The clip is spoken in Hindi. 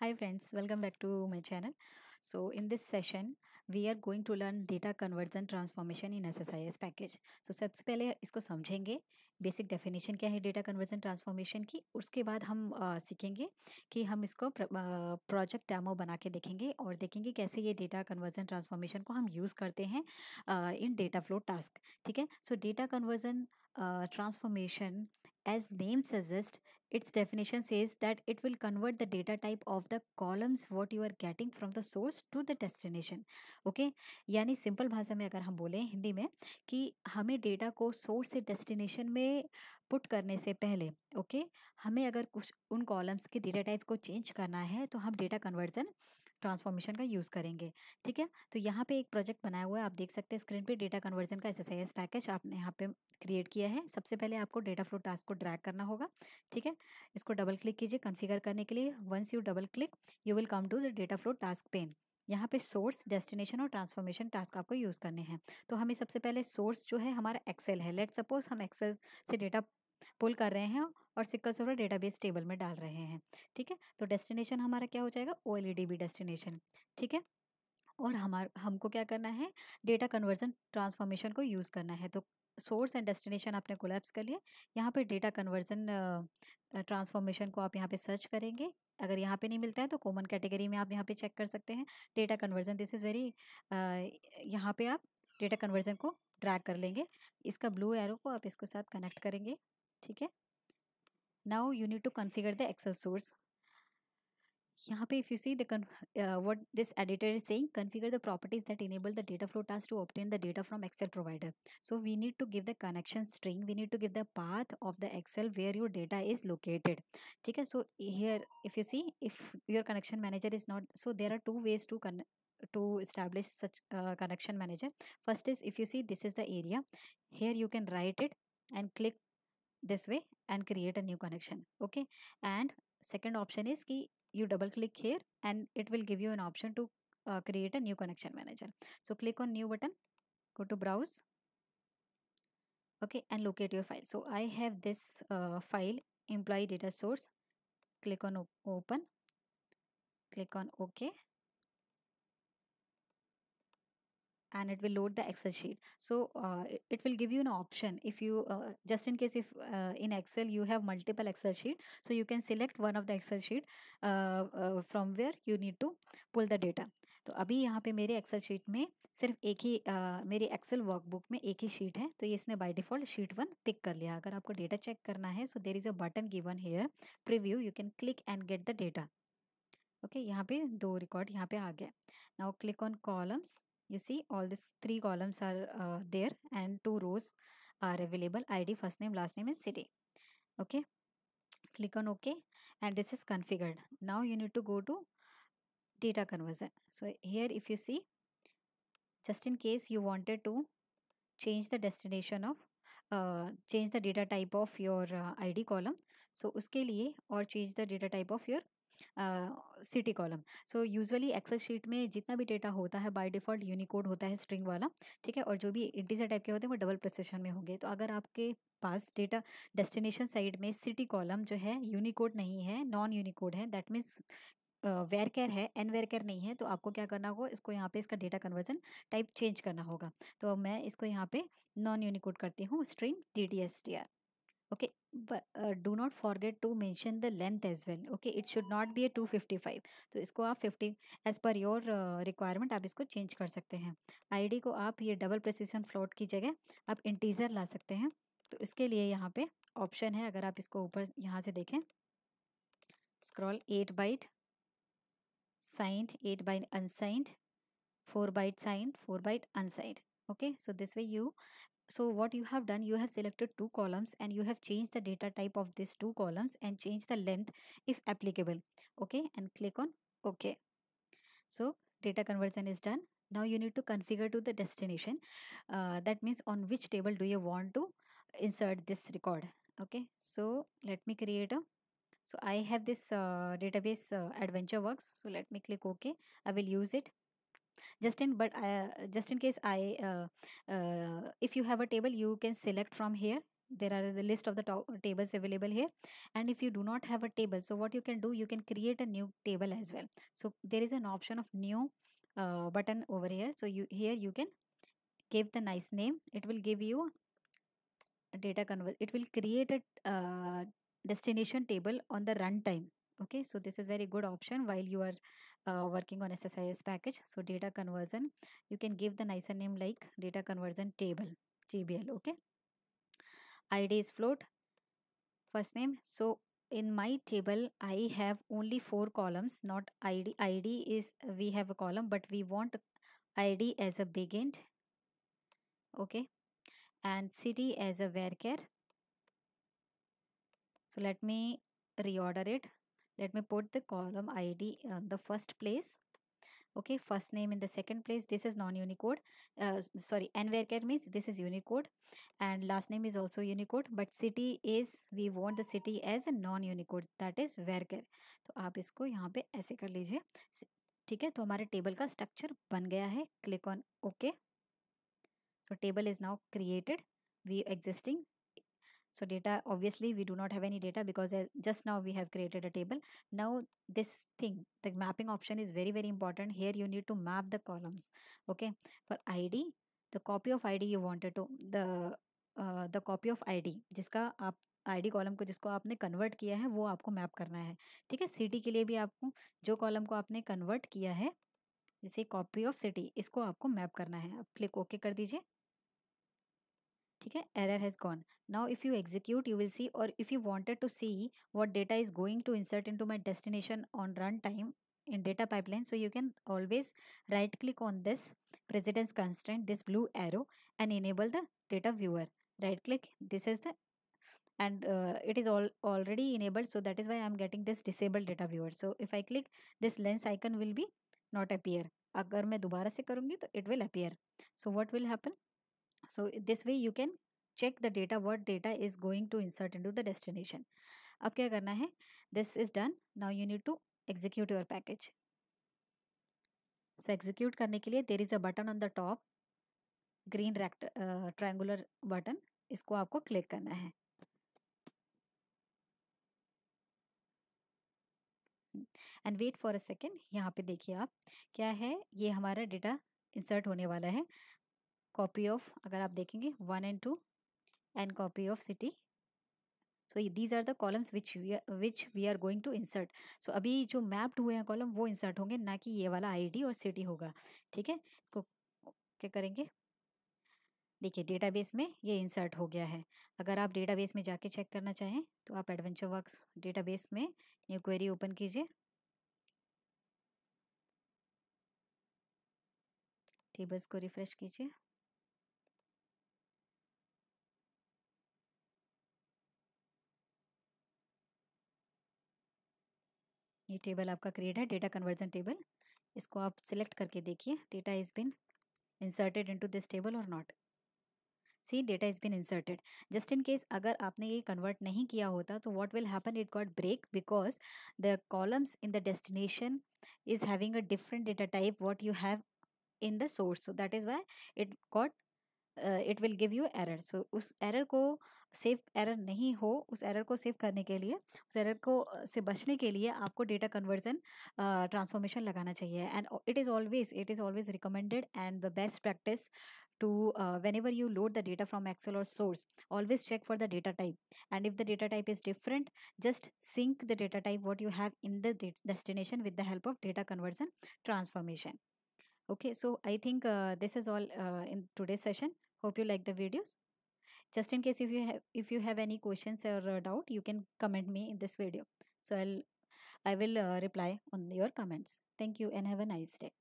Hi friends, welcome back to my channel. So in this session, we are going to learn data conversion transformation in SSIS package. So सबसे पहले इसको समझेंगे बेसिक डेफिनेशन क्या है डेटा कन्वर्जन ट्रांसफॉर्मेशन की उसके बाद हम अ, सीखेंगे कि हम इसको प्रोजेक्ट डेमो बना के देखेंगे और देखेंगे कैसे ये डेटा कन्वर्जन ट्रांसफॉर्मेशन को हम यूज़ करते हैं इन डेटा फ्लो टास्क ठीक है so data conversion transformation as name suggests its definition says that it will convert the data type of the columns what you are getting from the source to the destination okay? यानी सिंपल भाषा में अगर हम बोलें हिंदी में कि हमें डेटा को सोर्स से डेस्टिनेशन में पुट करने से पहले ओके okay? हमें अगर कुछ उन कॉलम्स के डेटा टाइप को चेंज करना है तो हम डेटा कन्वर्जन ट्रांसफॉर्मेशन का यूज़ करेंगे, ठीक है? तो यहाँ पे एक प्रोजेक्ट बनाया हुआ है, आप देख सकते हैं स्क्रीन पे, डेटा कन्वर्जन का एसएसआईएस पैकेज आपने यहाँ पे क्रिएट किया है। सबसे पहले आपको डेटा फ्लो टास्क को ड्रैग करना होगा, ठीक है? इसको डबल क्लिक कीजिए कन्फिगर करने के लिए। Once you double click, you will come to the data flow task pane. यहाँ पे सोर्स, डेस्टिनेशन और ट्रांसफॉर्मेशन टास्क आपको यूज़ करने हैं। तो हमें सबसे पहले सोर्स जो है हमारा एक्सेल है। लेट सपोज़ हम एक्सेल से डेटा पुल कर रहे हैं और सिक्का सोलर डेटाबेस टेबल में डाल रहे हैं, ठीक है? तो डेस्टिनेशन हमारा क्या हो जाएगा? ओ एल डेस्टिनेशन, ठीक है? और हमारा, हमको क्या करना है? डेटा कन्वर्जन ट्रांसफॉर्मेशन को यूज़ करना है। तो सोर्स एंड डेस्टिनेशन आपने कोलैप्स कर लिया। यहाँ पे डेटा कन्वर्जन ट्रांसफॉर्मेशन को आप यहाँ पे सर्च करेंगे। अगर यहाँ पे नहीं मिलता है तो कॉमन कैटेगरी में आप यहाँ पे चेक कर सकते हैं। Data conversion, this is very यहाँ पे आप डेटा कन्वर्जन को ड्रैग कर लेंगे। इसका ब्लू एरो को आप इसके साथ कनेक्ट करेंगे, ठीक है? now you need to configure the Excel source यहाँ पे if you see the uh, what this editor is saying configure the properties that enable the data flow task to obtain the data from excel provider so we need to give the connection string we need to give the path of the excel where your data is located ठीक है so here if you see if your connection manager is not so there are two ways to con to establish such uh, connection manager first is if you see this is the area here you can write it and click this way and create a new connection okay? And second option is ki you double click here and it will give you an option to uh, create a new connection manager. So click on new button go to browse okay and locate your file. So i have this uh, file employee data source. Click on open click on ok and it will load the excel sheet so uh, it will give you an option if you uh, just in case if uh, in excel you have multiple excel sheet so you can select one of the excel sheet uh, uh, from where you need to pull the data तो अभी यहाँ पे मेरे एक्सेल शीट में सिर्फ़ एक ही uh, मेरी एक्सेल वर्कबुक में एक ही शीट है तो ये इसने by default sheet one pick कर लिया अगर आपको डेटा चेक करना है so there is a button given here preview you can click and get the data okay यहाँ पे दो रिकॉर्ड यहाँ पे आ गया now click on columns you see all these three columns are uh, there and two rows are available. Id first name last name and city. Okay? Click on ok and this is configured. Now you need to go to data conversion. So here if you see just in case you wanted to change the destination of uh, change the data type of your uh, id column so uske liye or change the data type of your city column so usually Excel sheet में जितना भी डेटा होता है बाय डिफ़ॉल्ट यूनिकोड होता है स्ट्रिंग वाला, ठीक है? और जो भी इंटीजर टाइप के होते हैं, वो डबल प्रेसिशन में होंगे। तो अगर आपके पास डेटा डेस्टिनेशन साइड में सिटी कॉलम जो है यूनिकोड नहीं है नॉन यूनिकोड है दैट मीन्स वेयर केयर है एन वेयर केयर नहीं है तो आपको क्या करना होगा? इसको यहाँ पे इसका डेटा कन्वर्जन टाइप चेंज करना होगा। तो मैं इसको यहाँ पे नॉन यूनिकोड करती हूँ string D T S T R okay but uh, do not forget to mention the length as well okay? It should not be a 255 तो इसको आप 50 as per your requirement uh, आप इसको चेंज कर सकते हैं। आईडी को आप ये डबल प्रेसिशन फ्लोट की जगह आप इंटीजर ला सकते हैं। तो इसके लिए यहाँ पे ऑप्शन है अगर आप इसको ऊपर यहाँ से देखें। Scroll eight byte signed eight byte unsigned four byte signed four byte unsigned okay? So this way you so what you have done you have selected two columns and you have changed the data type of these two columns and change the length if applicable. Okay? And click on ok. So data conversion is done. Now you need to configure to the destination. Uh, that means on which table do you want to insert this record? Okay? So let me create a so i have this uh, database uh, adventure works. So let me click ok. I will use it just in but uh, just in case i uh, uh, if you have a table you can select from here. There are the list of the tables available here. And if you do not have a table so what you can do you can create a new table as well. So there is an option of new uh, button over here. So you here you can give the nice name. It will give you data convert it will create a uh, destination table on the runtime okay so this is very good option while you are uh, working on SSIS package. So data conversion you can give the nicer name like data conversion table GBL okay? Id is float first name. So in my table i have only four columns not id id is we have a column but we want id as a big int okay? And city as a varchar so let me reorder it let me put the column id on the first place okay first name in the second place this is non-unicode uh, sorry and varchar means this is unicode and last name is also unicode but city is we want the city as a non-unicode that is varchar तो आप इसको यहाँ पे ऐसे कर लीजिए ठीक है तो हमारे टेबल का स्ट्रक्चर बन गया है click on okay so table is now created we existing so data obviously we do not have any data because uh, just now we have created a table now this thing the mapping option is very very important here you need to map the columns okay for id the copy of id you wanted to the uh, the copy of id जिसका आप आईडी कॉलम को जिसको आपने कन्वर्ट किया है वो आपको मैप करना है ठीक है सिटी के लिए भी आपको जो कॉलम को आपने कन्वर्ट किया है जैसे कॉपी ऑफ़ सिटी इसको आपको मैप करना है आप क्लिक ओके कर दीजिए ठीक है error has gone now if you execute you will see और if you wanted to see what data is going to insert into my destination on run time in data pipeline so you can always right click on this precedence constraint this blue arrow and enable the data viewer right click this is the end it is already enabled so that is why I am getting this disabled data viewer so if I click this lens icon will be not appear अगर मैं दोबारा से करूँगी तो it will appear so what will happen so this way you can check the data what data is going to insert into the destination अब क्या करना है this is done now you need to execute your package so execute करने के लिए there is a button on the top green rect uh, triangular button इसको आपको क्लिक करना है and wait for a second यहाँ पे देखिए आप क्या है ये हमारा डेटा इंसर्ट होने वाला है कॉपी ऑफ़ अगर आप देखेंगे one and two and copy of city so these are the columns which which we are going to insert सो अभी जो मैप्ड हुए हैं कॉलम वो इंसर्ट होंगे, ना कि ये वाला आईडी और सिटी होगा। ठीक है? इसको क्या करेंगे? देखिए डेटाबेस में ये इंसर्ट हो गया है। अगर आप डेटाबेस में जाके चेक करना चाहें तो आप एडवेंचर वर्क्स डेटाबेस में न्यू क्वेरी ओपन कीजिए। टेबल्स को रिफ्रेश कीजिए। ये टेबल आपका क्रिएट है, डेटा कन्वर्जन टेबल। इसको आप सिलेक्ट करके देखिए, data is been inserted into this table और not. See, data is been inserted. Just in case अगर आपने ये कन्वर्ट नहीं किया होता तो what will happen? It got break because the columns in the destination is having a different data type what you have in the source. So that is why it got it will give you error so उस एरर को सेव एरर नहीं हो उस एरर को सेव करने के लिए उस एरर को से बचने के लिए आपको डेटा कन्वर्जन ट्रांसफॉर्मेशन लगाना चाहिए and it is always it is always recommended and the best practice to uh, whenever you load the data from excel or source always check for the data type and if the data type is different just sync the data type what you have in the destination with the help of data conversion transformation okay so i think uh, this is all uh, in today's session hope you like the videos. Just in case if you have if you have any questions or uh, doubt you can comment me in this video. So i'll i will uh, reply on your comments. Thank you and have a nice day